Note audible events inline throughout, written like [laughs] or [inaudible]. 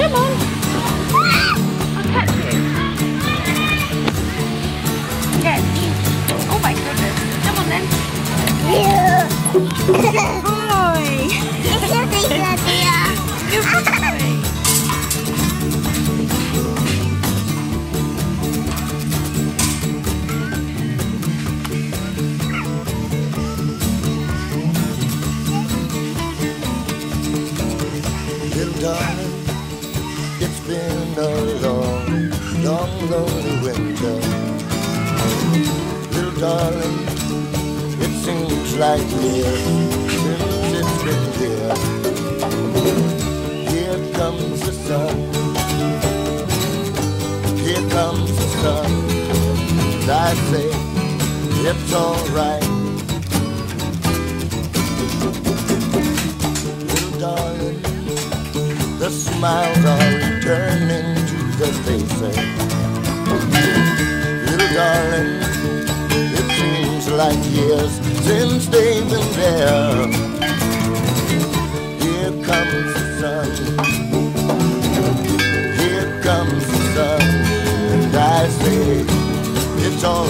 Come on. I'll catch you. Yes. Oh my goodness. Come on then. Yeah. [laughs] darling, it's been a long, long, lonely winter. Little darling, it seems like years since it's been here comes the sun. Here comes the sun. And I say, it's alright. Little darling, the smiles are returning to the faces. Little darling, it seems like years since they've been there.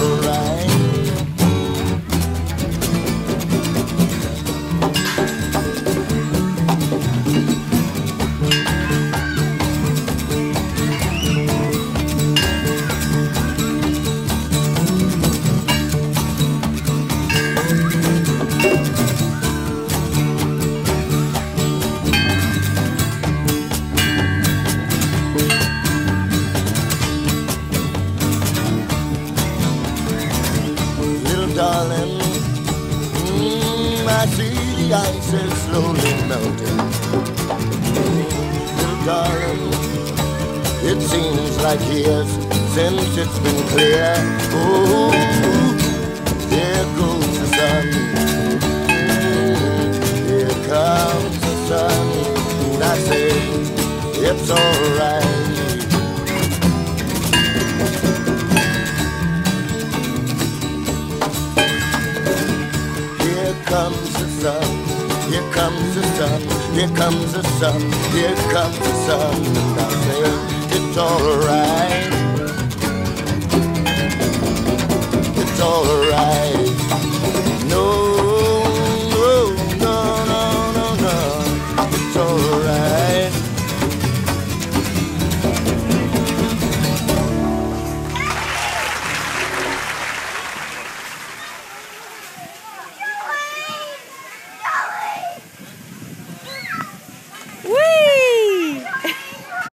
alright. I see the ice is slowly melting. Little darling, it seems like years since it's been clear. Oh, there goes the sun. Here comes the sun. And I say, it's alright. Here comes the sun, here comes the sun, and I say it's alright. It's alright.